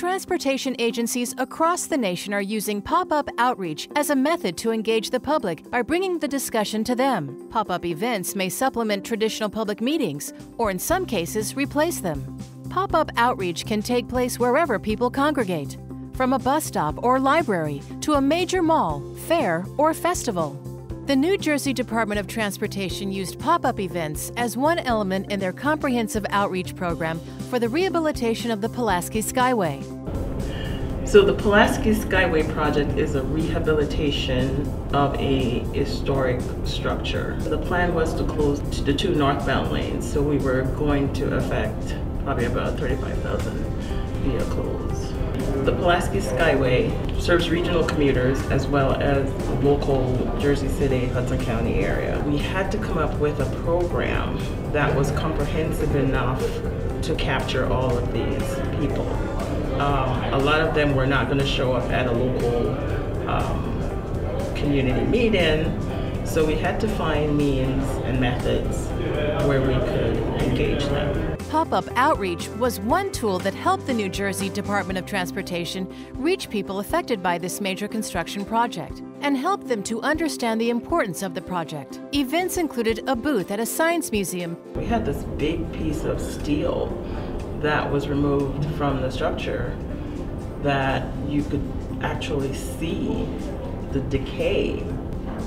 transportation agencies across the nation are using pop up outreach as a method to engage the public by bringing the discussion to them. Pop up events may supplement traditional public meetings, or in some cases, replace them. Pop up outreach can take place wherever people congregate, from a bus stop or library to a major mall, fair, or festival. The New Jersey Department of Transportation used pop up events as one element in their comprehensive outreach program for the rehabilitation of the Pulaski Skyway. So, the Pulaski Skyway project is a rehabilitation of a historic structure. The plan was to close the two northbound lanes, so we were going to affect probably about 35,000 vehicles. The Pulaski Skyway serves regional commuters as well as local Jersey City, Hudson County area. We had to come up with a program that was comprehensive enough to capture all of these people. Um, a lot of them were not going to show up at a local um, community meeting, so we had to find means and methods where we could engage them. Pop up outreach was one tool that helped the New Jersey Department of Transportation reach people affected by this major construction project and help them to understand the importance of the project. Events included a booth at a science museum. We had this big piece of steel that was removed from the structure that you could actually see the decay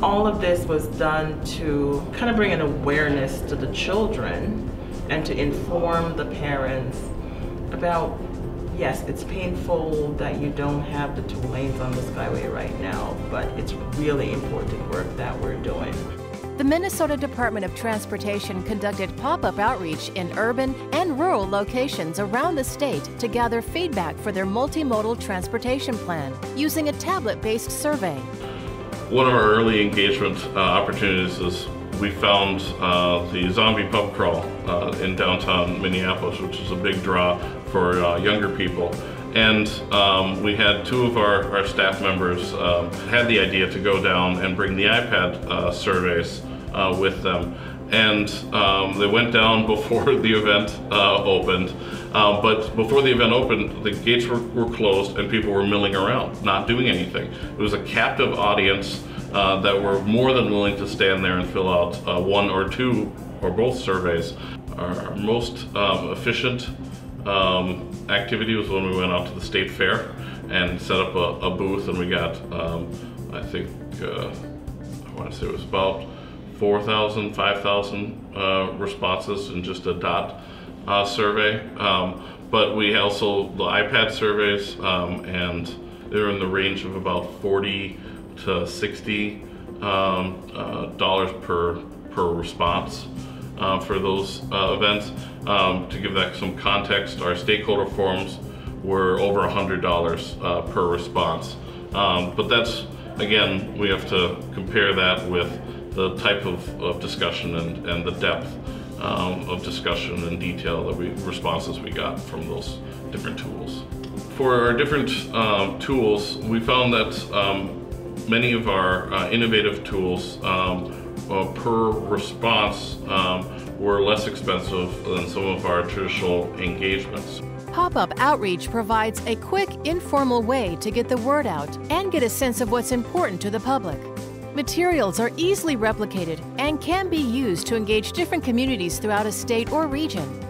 all of this was done to kind of bring an awareness to the children and to inform the parents about yes, it's painful that you don't have the two lanes on the Skyway right now, but it's really important work that we're doing. The Minnesota Department of Transportation conducted pop up outreach in urban and rural locations around the state to gather feedback for their multimodal transportation plan using a tablet based survey. One of our early engagement uh, opportunities is we found uh, the zombie pub crawl uh, in downtown Minneapolis, which is a big draw for uh, younger people. And um, we had two of our, our staff members um, had the idea to go down and bring the iPad uh, surveys uh, with them. And um, they went down before the event uh, opened. Um, but before the event opened, the gates were, were closed and people were milling around, not doing anything. It was a captive audience uh, that were more than willing to stand there and fill out uh, one or two or both surveys. Our most um, efficient um, activity was when we went out to the state fair and set up a, a booth and we got, um, I think, uh, I want to say it was about 4,000, 5,000 uh, responses in just a dot uh, survey. Um, but we also, the iPad surveys, um, and they're in the range of about 40 to 60 um, uh, dollars per per response uh, for those uh, events. Um, to give that some context, our stakeholder forums were over $100 uh, per response. Um, but that's, again, we have to compare that with the type of, of discussion and, and the depth um, of discussion and detail that we responses we got from those different tools. For our different uh, tools, we found that um, many of our uh, innovative tools um, uh, per response um, were less expensive than some of our traditional engagements. Pop up outreach provides a quick, informal way to get the word out and get a sense of what's important to the public. Materials are easily replicated and can be used to engage different communities throughout a state or region.